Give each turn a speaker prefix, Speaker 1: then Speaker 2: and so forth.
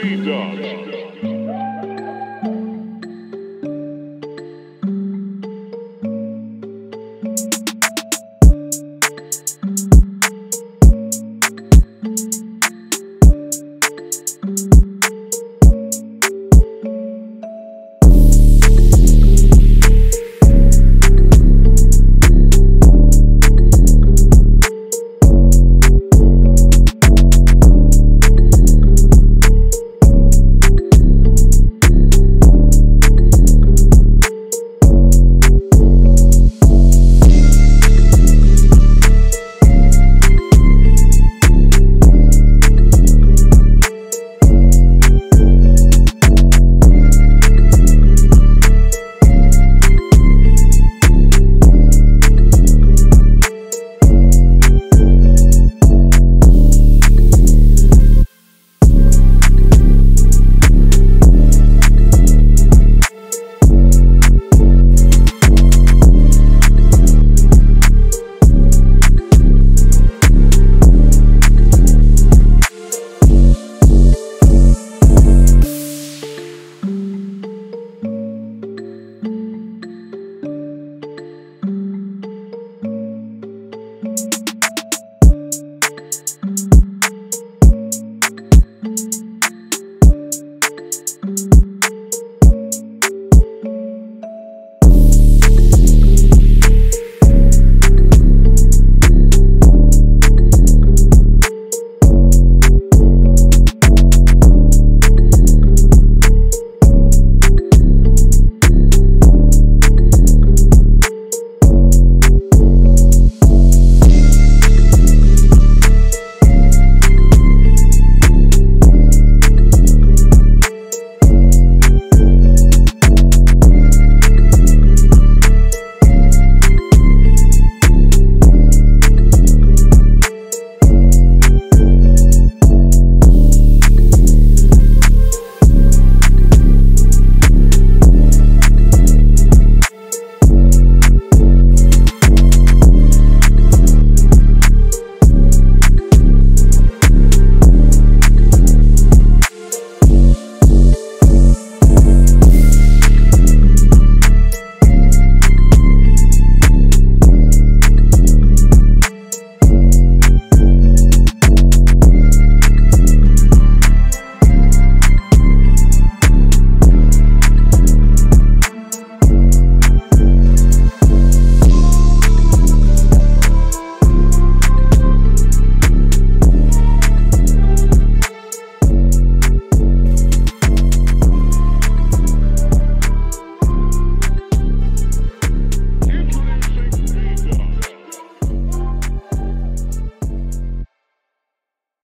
Speaker 1: B-Dog.